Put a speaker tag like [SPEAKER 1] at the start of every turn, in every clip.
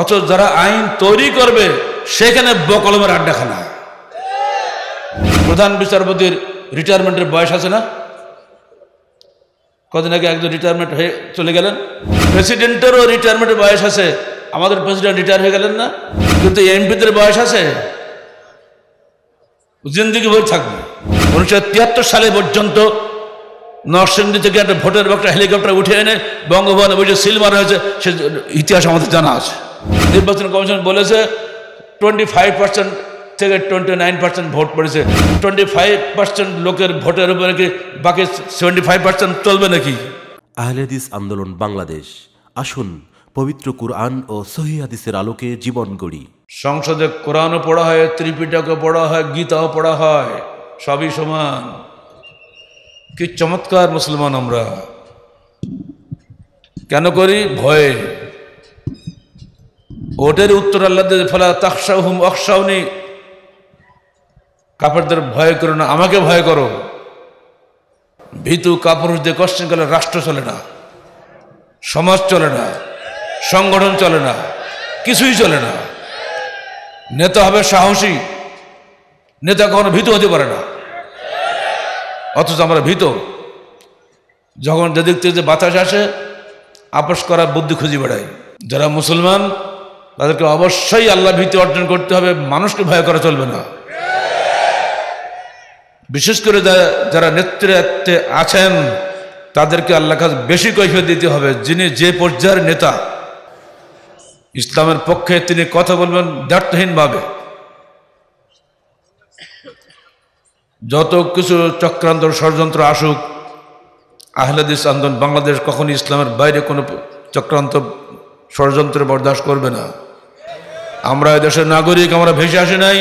[SPEAKER 1] অথচ যারা আইন তৈরি করবে, সেখানে বকলমের আড্ডাখানা। প্রধান বিচারপতির রিটায়ারমেন্টের বয়স আছে না? কদিন আগে একজন রিটায়ারমেন্ট হয়ে চলে গেলেন। প্রেসিডেন্টেরও রিটায়ারমেন্টের বয়স আছে। আমাদের প্রেসিডেন্ট রিটায়ার হয়ে গেলেন না? কিন্তু এমপিদের বয়স আছে। জিন্দিগি ভোট থাকবে। উনিশশো তিয়াত্তর সালে পর্যন্ত নরসিংদী থেকে একটা ভোটের একটা হেলিকপ্টার উঠে এনে বঙ্গভবনে বসে সিল মারা হয়েছে, সে ইতিহাস আমাদের জানা আছে। নির্বাচন কমিশন বলেছে টোয়েন্টি ফাইভ পার্সেন্ট থেকে টোয়েন্টি নাইন পার্সেন্ট ভোট পড়েছে। টোয়েন্টি ফাইভ পার্সেন্ট লোকের ভোটের উপরে কি বাকি সেভেন্টি ফাইভ পার্সেন্ট চলবে নাকি?
[SPEAKER 2] আহলেদিস আন্দোলন বাংলাদেশ। আসুন পবিত্র কুরআন ও সহি হাদিসের আলোকে জীবন গড়ি।
[SPEAKER 1] সংসদে কোরআনও পড়া হয় ত্রিপিটকও পড়া হয় গীতাও পড়া হয় সবই সমান। কি চমৎকার মুসলমান আমরা। কেন করি? ভয়ে। ওটের উত্তর আল্লাহ ফলা তাকসাউ হুম অকসাউনি কাপড়দের ভয় করো না, আমাকে ভয় করো। ভীতু কাপুরুষ দিয়ে কষ্ট গেলে রাষ্ট্র চলে না, সমাজ চলে না, সংগঠন চলে না, কিছুই চলে না। নেতা হবে সাহসী, নেতা কখনো ভীত হতে পারে না। অথচ আমরা ভীত। যখন যেদিক থেকে বাতাস আসে, আপোষ করার বুদ্ধি খুঁজে বেড়াই। যারা মুসলমান তাদেরকে অবশ্যই আল্লাহ ভীতি অর্জন করতে হবে, মানুষকে ভয় করা চলবে না। বিশেষ করে যারা নেতৃত্বে আছেন, তাদেরকে আল্লাহ কাছে বেশি কৈফিয়ত দিতে হবে। যিনি যে পর্যায়ের নেতা, ইসলামের পক্ষে তিনি কথা বলবেন দ্ব্যর্থহীনভাবে যত কিছু চক্রান্ত, ষড়যন্ত্র আসুক আহলাদিস আন্দোলন বাংলাদেশ কখনই ইসলামের বাইরে কোনো চক্রান্ত, ষড়যন্ত্র বরদাস্ত করবে না। আমরা দেশের নাগরিক, আমরা ভেসে আসি নাই।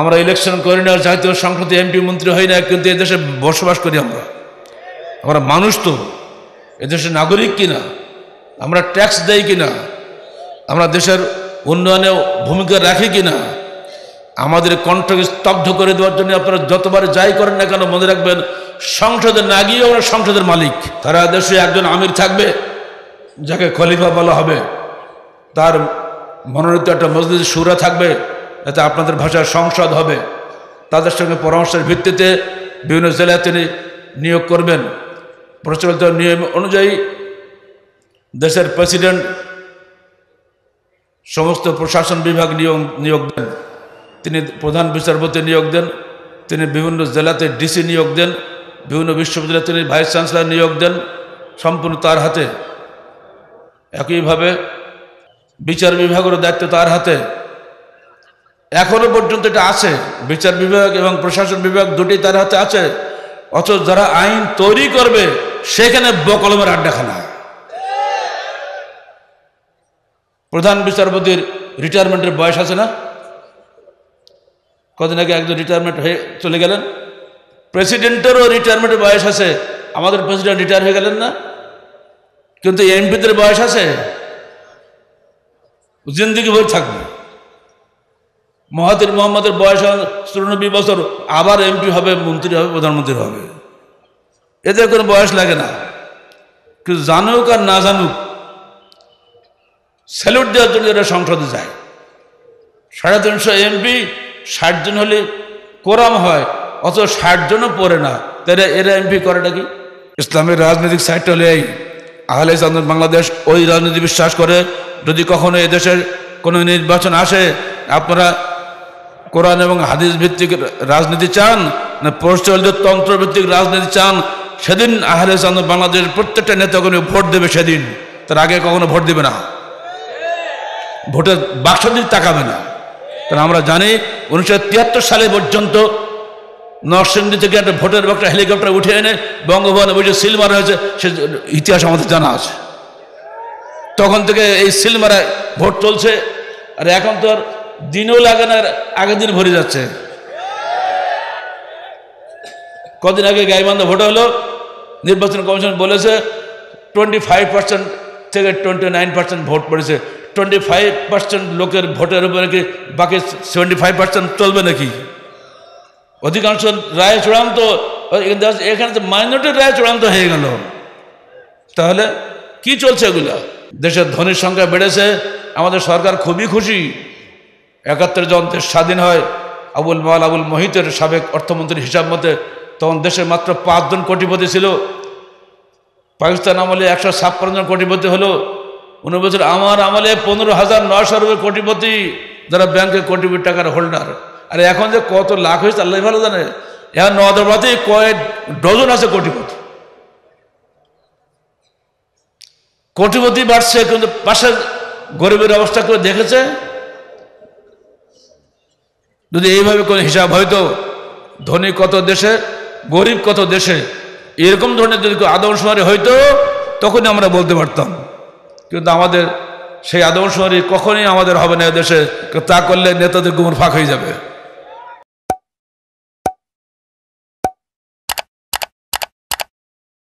[SPEAKER 1] আমরা ইলেকশন করি না, জাতীয় সংসদে এমপি মন্ত্রী হই না, কিন্তু এদেশে বসবাস করি আমরা। আমরা মানুষ তো এদেশের নাগরিক কিনা? আমরা ট্যাক্স দেই কিনা? আমরা দেশের উন্নয়নে ভূমিকা রাখি কিনা? আমাদের কণ্ঠকে স্তব্ধ করে দেওয়ার জন্য আপনারা যতবার যাই করেন না কেন মনে রাখবেন সংসদে না গিয়ে আমরা সংসদের মালিক। তারা দেশে একজন আমির থাকবে, যাকে খলিফা বলা হবে। তার মনোনীত একটা মসজিদ সুরা থাকবে, এতে আপনাদের ভাষার সংসদ হবে। তাদের সঙ্গে পরামর্শের ভিত্তিতে বিভিন্ন জেলায় তিনি নিয়োগ করবেন। প্রচলিত নিয়ম অনুযায়ী দেশের প্রেসিডেন্ট, সমস্ত প্রশাসন বিভাগ নিয়োগ নিয়োগ দেন। তিনি প্রধান বিচারপতি নিয়োগ দেন, তিনি বিভিন্ন জেলাতে ডিসি নিয়োগ দেন, বিভিন্ন বিশ্ববিদ্যালয়ে তিনি ভাইস চ্যান্সেলর নিয়োগ দেন, সম্পূর্ণ তার হাতে। একইভাবে বিচার বিভাগের দায়িত্ব তার হাতে। এখনও পর্যন্ত এটা আছে। বিচার বিভাগ এবং প্রশাসন বিভাগ দুটি তার হাতে আছে। অথচ যারা আইন তৈরি করবে, সেখানে বকলমের আড্ডাখানা। প্রধান বিচারপতির রিটায়ারমেন্টের বয়স আছে না? কদিন আগে একজন রিটায়ারমেন্ট হয়ে চলে গেলেন। প্রেসিডেন্টেরও রিটায়ারমেন্টের বয়স আছে। আমাদের প্রেসিডেন্ট রিটায়ার হয়ে গেলেন না? কিন্তু এমপিদের বয়স আছে। জিন্দিগি ভোট থাকবে। মহাতির মোহাম্মদের বয়স চুরানব্বই বছর, আবার এমপি হবে, মন্ত্রী হবে, প্রধানমন্ত্রী হবে। এদের কোনো বয়স লাগে না। কিন্তু জানুক আর না জানুক স্যালুট দেওয়ার জন্য এরা সংসদে যায়। সাড়ে তিনশো এমপি, ষাট জন হলে কোরাম হয় অত ষাট জনও পড়ে না। তাহলে এরা এমপি করেটা কি? ইসলামের রাজনৈতিক সাইডটা হলে এই আহলে বাংলাদেশ ওই রাজনীতি বিশ্বাস করে যদি কখনো এদেশের কোনো নির্বাচন আসে, আপনারা কোরআন এবং হাদিস ভিত্তিক রাজনীতি চান না প্রচলিত তন্ত্র ভিত্তিক রাজনীতি চান, সেদিন আহলে আন্দোলন বাংলাদেশের প্রত্যেকটা নেতাকর্মী ভোট দেবে সেদিন। তার আগে কখনো ভোট দেবে না। ভোটের বাক্স দিক তাকাবে না। কারণ আমরা জানি উনিশশো তিয়াত্তর সালে পর্যন্ত নরসিংদী থেকে একটা ভোটের একটা হেলিকপ্টার উঠে এনে বঙ্গভবনে বসে সিল মারা হয়েছে, সে ইতিহাস আমাদের জানা আছে। তখন থেকে এই সিল মারায় ভোট চলছে, আর এখন তো আর দিনও লাগে না আগের দিন ভরে যাচ্ছে। কদিন আগে গাইবান্ধা ভোট হলো, নির্বাচন কমিশন বলেছে টোয়েন্টি ফাইভ পার্সেন্ট থেকে টোয়েন্টি নাইন পার্সেন্ট ভোট পড়েছে। টোয়েন্টি ফাইভ পার্সেন্ট লোকের ভোটের উপরে কি বাকি সেভেন্টি ফাইভ পার্সেন্ট চলবে নাকি? অধিকাংশ রায় চূড়ান্ত, এখানে তো মাইনরিটির রায় চূড়ান্ত হয়ে গেল। তাহলে কি চলছে এগুলো? দেশের ধনীর সংখ্যা বেড়েছে, আমাদের সরকার খুবই খুশি। একাত্তর দেশ স্বাধীন হয়, আবুল মাল আবুল মহিতের সাবেক অর্থমন্ত্রীর হিসাব মতে তখন দেশের মাত্র পাঁচজন কোটিপতি ছিল। পাকিস্তান আমলে একশো ছাপ্পান্ন জন কোটিপতি হলো। উনি বছর আমার আমলে পনেরো হাজার নয়শো রুপে কোটিপতি, যারা ব্যাংকে কোটি কোটি টাকার হোল্ডার। আর এখন যে কত লাখ হয়েছে, আল্লাহ ভালো জানে। এখন নদাবাদে কয়েক ডজন আছে কোটিপতি। কোটিপতি বাড়ছে, কিন্তু পাশের গরিবের অবস্থা করে দেখেছে। যদি এইভাবে কোনো হিসাব হয়তো ধনী কত দেশে, গরিব কত দেশে, এরকম ধরনের যদি আদমশুমারি হইতো তখনই আমরা বলতে পারতাম। কিন্তু আমাদের সেই আদমশুমারি কখনই আমাদের হবে না দেশে, তা করলে নেতাদের গুমর ফাঁক হয়ে যাবে।